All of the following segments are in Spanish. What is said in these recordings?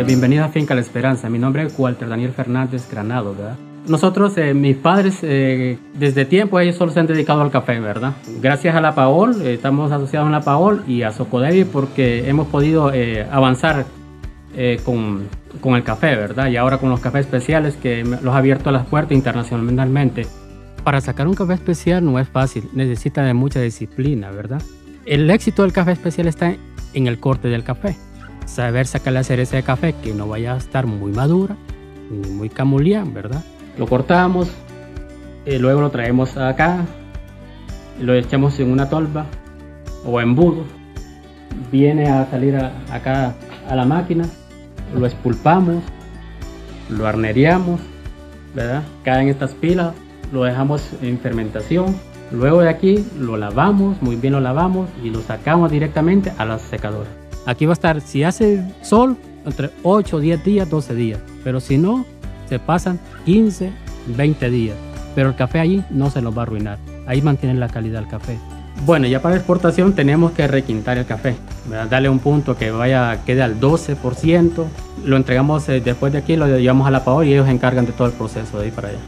Eh, bienvenido a Finca La Esperanza. Mi nombre es Walter Daniel Fernández Granado, ¿verdad? Nosotros, eh, mis padres, eh, desde tiempo ellos solo se han dedicado al café, ¿verdad? Gracias a la PAOL, estamos asociados a la PAOL y a Socodevi porque hemos podido avanzar con, con, el café, ¿verdad? Y ahora con los cafés especiales que los ha abierto las puertas internacionalmente. Para sacar un café especial no es fácil, necesita de mucha disciplina, ¿verdad? El éxito del café especial está en el corte del café saber sacar la cereza de café que no vaya a estar muy madura ni muy camulián, ¿verdad? Lo cortamos, y luego lo traemos acá, lo echamos en una tolva o embudo, viene a salir acá a la máquina, lo espulpamos, lo arneríamos, ¿verdad? Caen estas pilas, lo dejamos en fermentación, luego de aquí lo lavamos, muy bien lo lavamos y lo sacamos directamente a la secadora. Aquí va a estar, si hace sol, entre 8, 10 días, 12 días. Pero si no, se pasan 15, 20 días. Pero el café allí no se nos va a arruinar. Ahí mantiene la calidad del café. Bueno, ya para exportación tenemos que requintar el café, darle un punto que vaya, quede al 12%. Lo entregamos eh, después de aquí, lo llevamos a la PAO y ellos se encargan de todo el proceso de ahí para allá.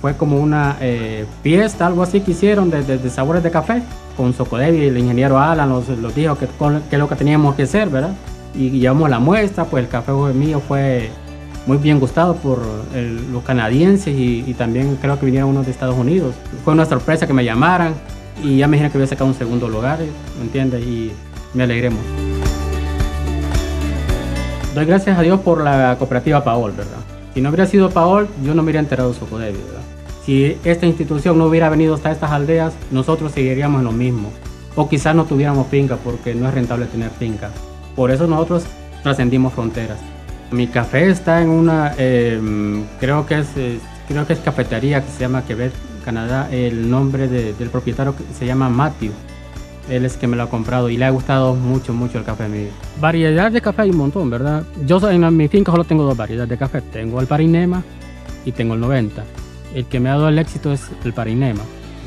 Fue como una eh, fiesta, algo así que hicieron de, sabores de café con Socodevi, el ingeniero Alan nos, dijo que, es lo que teníamos que hacer, ¿verdad? Y llevamos la muestra, pues el café mío fue muy bien gustado por los canadienses y, también creo que vinieron unos de Estados Unidos. Fue una sorpresa que me llamaran y ya me dijeron que había sacado un segundo lugar, ¿me entiendes? Y me alegremos. Doy gracias a Dios por la cooperativa Paol, ¿verdad? Si no hubiera sido Paol, yo no me hubiera enterado de Socodevi, ¿verdad? Si esta institución no hubiera venido hasta estas aldeas, nosotros seguiríamos en lo mismo. O quizás no tuviéramos finca porque no es rentable tener finca. Por eso nosotros trascendimos fronteras. Mi café está en una, em, creo, que es, creo que es cafetería que se llama Quebec, Canadá. El nombre del propietario se llama Matthew. Él es que me lo ha comprado y le ha gustado mucho, mucho el café mío. Variedad de café hay un montón, ¿verdad? Yo en mi finca solo tengo dos variedades de café. Tengo el Parinema y tengo el 90 el que me ha dado el éxito es el Parinema.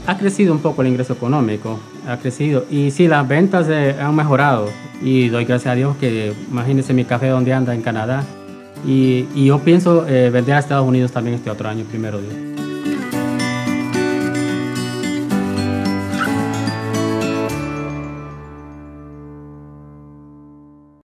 Ha crecido un poco el ingreso económico, ha crecido. Y sí, las ventas han mejorado. Y doy gracias a Dios que, imagínense mi café donde anda en Canadá. Y, yo pienso eh, vender a Estados Unidos también este otro año, primero Dios.